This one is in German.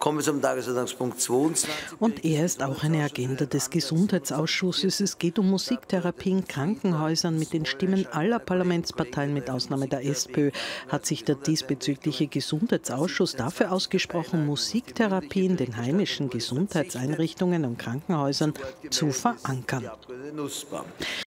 Kommen wir zum Tagesordnungspunkt 22. Und er ist auch eine Agenda des Gesundheitsausschusses. Es geht um Musiktherapie in Krankenhäusern. Mit den Stimmen aller Parlamentsparteien, mit Ausnahme der SPÖ, hat sich der diesbezügliche Gesundheitsausschuss dafür ausgesprochen, Musiktherapie in den heimischen Gesundheitseinrichtungen und Krankenhäusern zu verankern.